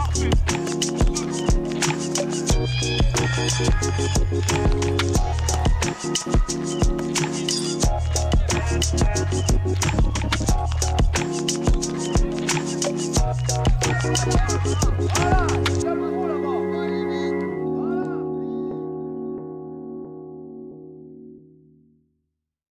office.